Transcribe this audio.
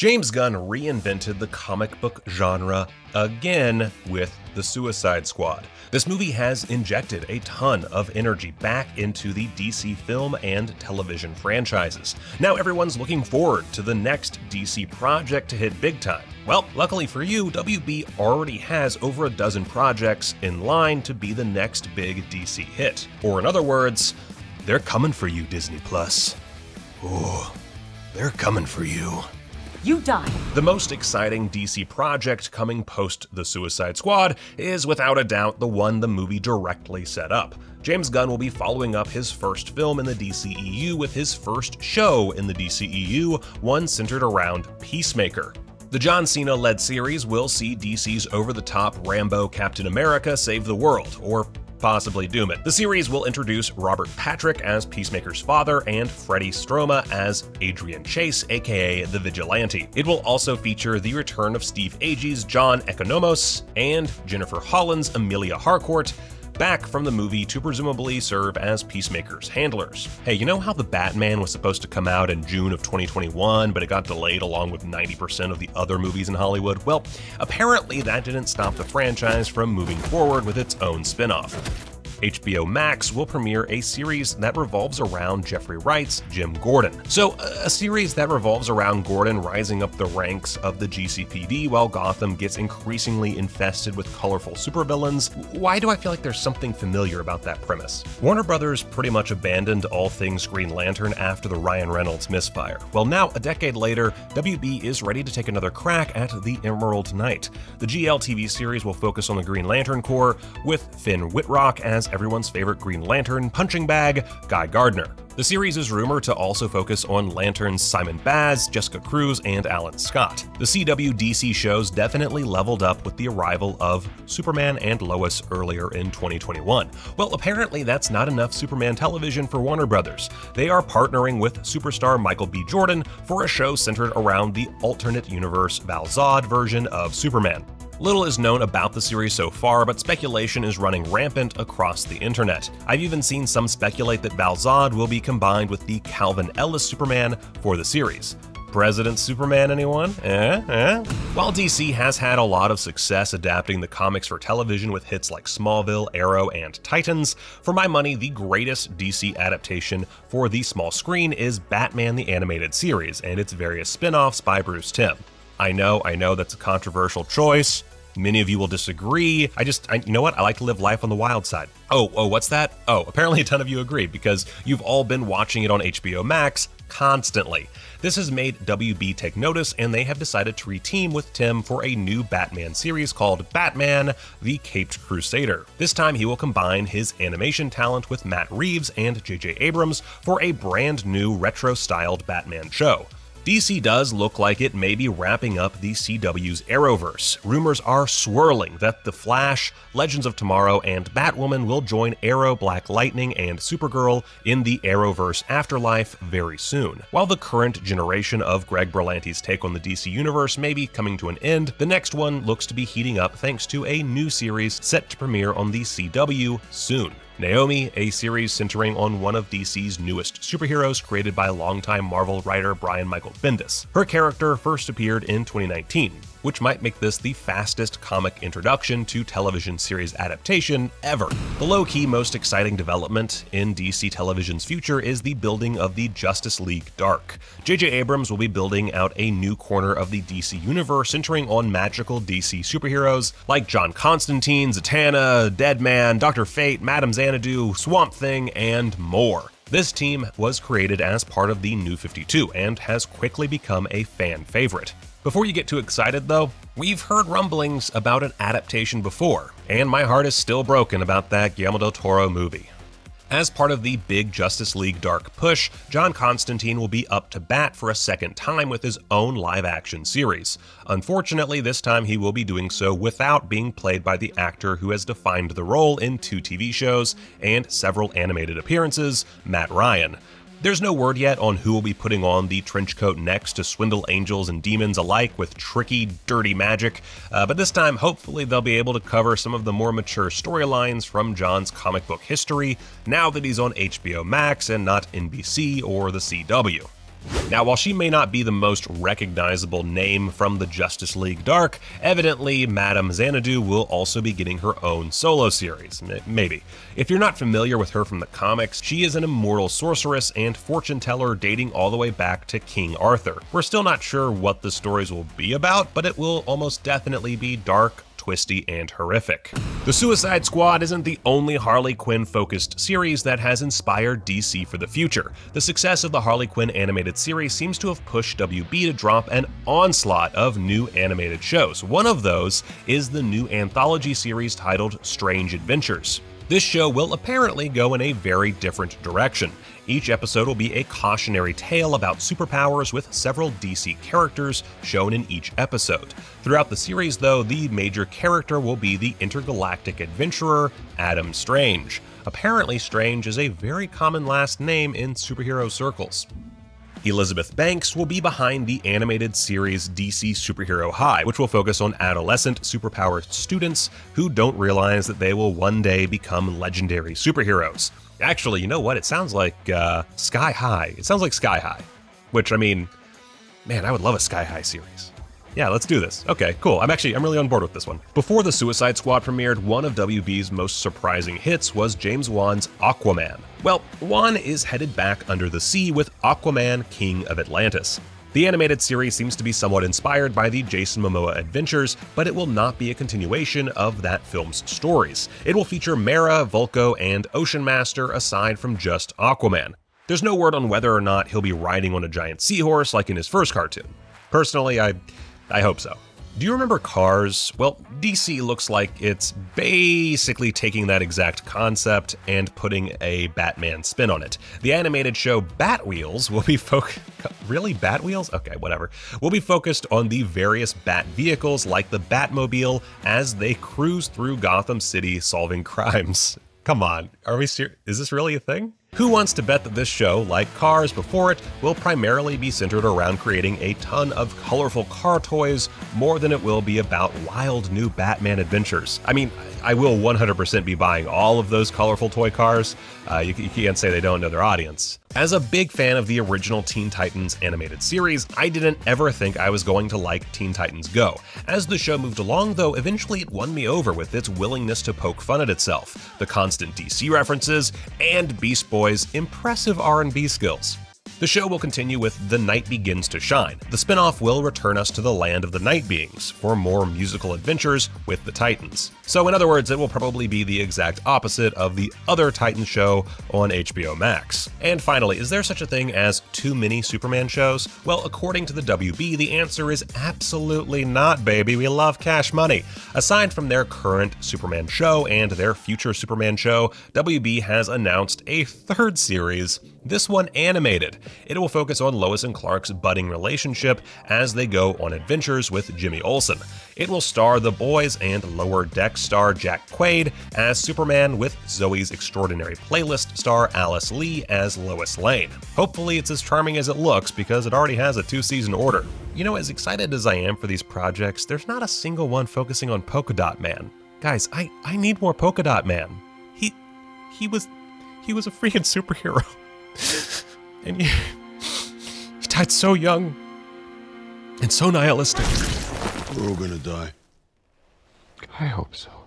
James Gunn reinvented the comic book genre again with The Suicide Squad. This movie has injected a ton of energy back into the DC film and television franchises. Now everyone's looking forward to the next DC project to hit big time. Well, luckily for you, WB already has over a dozen projects in line to be the next big DC hit. Or in other words, they're coming for you, Disney Plus. Ooh, they're coming for you. You die. The most exciting DC project coming post The Suicide Squad is without a doubt the one the movie directly set up. James Gunn will be following up his first film in the DCEU with his first show in the DCEU, one centered around Peacemaker. The John Cena led series will see DC's over the top Rambo Captain America save the world, or possibly doom it. The series will introduce Robert Patrick as Peacemaker's father and Freddie Stroma as Adrian Chase, aka the Vigilante. It will also feature the return of Steve Agee's John Economos and Jennifer Holland's Emilia Harcourt, back from the movie to presumably serve as Peacemaker's handlers. Hey, you know how The Batman was supposed to come out in June of 2021, but it got delayed along with 90% of the other movies in Hollywood? Well, apparently that didn't stop the franchise from moving forward with its own spin off. HBO Max will premiere a series that revolves around Jeffrey Wright's Jim Gordon. So, a series that revolves around Gordon rising up the ranks of the GCPD while Gotham gets increasingly infested with colorful supervillains. Why do I feel like there's something familiar about that premise? Warner Brothers pretty much abandoned all things Green Lantern after the Ryan Reynolds misfire. Well, now, a decade later, WB is ready to take another crack at the Emerald Knight. The GLTV series will focus on the Green Lantern Corps, with Finn Wittrock as everyone's favorite Green Lantern punching bag, Guy Gardner. The series is rumored to also focus on Lanterns Simon Baz, Jessica Cruz, and Alan Scott. The CW DC shows definitely leveled up with the arrival of Superman and Lois earlier in 2021. Well, apparently that's not enough Superman television for Warner Brothers. They are partnering with superstar Michael B. Jordan for a show centered around the alternate universe Val Zod version of Superman. Little is known about the series so far, but speculation is running rampant across the internet. I've even seen some speculate that Val Zod will be combined with the Calvin Ellis Superman for the series. President Superman, anyone? Eh? Eh? While DC has had a lot of success adapting the comics for television with hits like Smallville, Arrow, and Titans, for my money, the greatest DC adaptation for the small screen is Batman the Animated Series and its various spin offs by Bruce Timm. I know, I know that's a controversial choice. Many of you will disagree. I just, I, you know what? I like to live life on the wild side. Oh, oh, what's that? Oh, apparently a ton of you agree because you've all been watching it on HBO Max constantly. This has made WB take notice, and they have decided to reteam with Timm for a new Batman series called Batman the Caped Crusader. This time, he will combine his animation talent with Matt Reeves and J.J. Abrams for a brand new retro styled Batman show. DC does look like it may be wrapping up the CW's Arrowverse. Rumors are swirling that The Flash, Legends of Tomorrow, and Batwoman will join Arrow, Black Lightning, and Supergirl in the Arrowverse afterlife very soon. While the current generation of Greg Berlanti's take on the DC Universe may be coming to an end, the next one looks to be heating up thanks to a new series set to premiere on the CW soon. Naomi, a series centering on one of DC's newest superheroes created by longtime Marvel writer Brian Michael Bendis. Her character first appeared in 2019, which might make this the fastest comic introduction to television series adaptation ever. The low key most exciting development in DC television's future is the building of the Justice League Dark. J.J. Abrams will be building out a new corner of the DC universe centering on magical DC superheroes like John Constantine, Zatanna, Deadman, Dr. Fate, Madame Xanadu, Swamp Thing, and more. This team was created as part of the New 52 and has quickly become a fan favorite. Before you get too excited, though, we've heard rumblings about an adaptation before, and my heart is still broken about that Guillermo del Toro movie. As part of the big Justice League Dark push, John Constantine will be up to bat for a second time with his own live action series. Unfortunately, this time he will be doing so without being played by the actor who has defined the role in two TV shows and several animated appearances, Matt Ryan. There's no word yet on who will be putting on the trench coat next to swindle angels and demons alike with tricky, dirty magic, uh, but this time, hopefully, they'll be able to cover some of the more mature storylines from John's comic book history now that he's on HBO Max and not NBC or the CW. Now, while she may not be the most recognizable name from the Justice League Dark, evidently Madame Xanadu will also be getting her own solo series. Maybe. If you're not familiar with her from the comics, she is an immortal sorceress and fortune teller dating all the way back to King Arthur. We're still not sure what the stories will be about, but it will almost definitely be dark, twisty, and horrific. The Suicide Squad isn't the only Harley Quinn focused series that has inspired DC for the future. The success of the Harley Quinn animated series seems to have pushed WB to drop an onslaught of new animated shows. One of those is the new anthology series titled Strange Adventures. This show will apparently go in a very different direction. Each episode will be a cautionary tale about superpowers with several DC characters shown in each episode. Throughout the series, though, the major character will be the intergalactic adventurer Adam Strange. Apparently, Strange is a very common last name in superhero circles. Elizabeth Banks will be behind the animated series DC Superhero High, which will focus on adolescent superpowered students who don't realize that they will one day become legendary superheroes. Actually, you know what? It sounds like uh, Sky High. It sounds like Sky High, which I mean, man, I would love a Sky High series. Yeah, let's do this. Okay, cool. I'm actually, I'm really on board with this one. Before the Suicide Squad premiered, one of WB's most surprising hits was James Wan's Aquaman. Well, Wan is headed back under the sea with Aquaman, King of Atlantis. The animated series seems to be somewhat inspired by the Jason Momoa adventures, but it will not be a continuation of that film's stories. It will feature Mera, Vulko, and Ocean Master aside from just Aquaman. There's no word on whether or not he'll be riding on a giant seahorse like in his first cartoon. Personally, I I hope so. Do you remember Cars? Well, DC looks like it's basically taking that exact concept and putting a Batman spin on it. The animated show Batwheels will be focused. Really? Batwheels? Okay, whatever. Will be focused on the various Bat vehicles like the Batmobile as they cruise through Gotham City solving crimes. Come on, are we serious? Is this really a thing? Who wants to bet that this show, like Cars before it, will primarily be centered around creating a ton of colorful car toys more than it will be about wild new Batman adventures? I mean, I will 100% be buying all of those colorful toy cars. Uh, you, you can't say they don't know their audience. As a big fan of the original Teen Titans animated series, I didn't ever think I was going to like Teen Titans Go. As the show moved along, though, eventually it won me over with its willingness to poke fun at itself, the constant DC references, and Beast Boy's impressive R&B skills. The show will continue with The Night Begins to Shine. The spin-off will return us to the land of the Night Beings for more musical adventures with the Titans. So in other words, it will probably be the exact opposite of the other Titan show on HBO Max. And finally, is there such a thing as too many Superman shows? Well, according to the WB, the answer is absolutely not, baby. We love cash money. Aside from their current Superman show and their future Superman show, WB has announced a third series this one animated. It will focus on Lois and Clark's budding relationship as they go on adventures with Jimmy Olsen. It will star the boys and Lower Deck star Jack Quaid as Superman with Zoey's Extraordinary Playlist star Alice Lee as Lois Lane. Hopefully it's as charming as it looks because it already has a two-season order. You know, as excited as I am for these projects, there's not a single one focusing on Polka Dot Man. Guys, I, I need more Polka Dot Man. He he was he was a freaking superhero. and he, he died so young and so nihilistic. We're all gonna die. I hope so.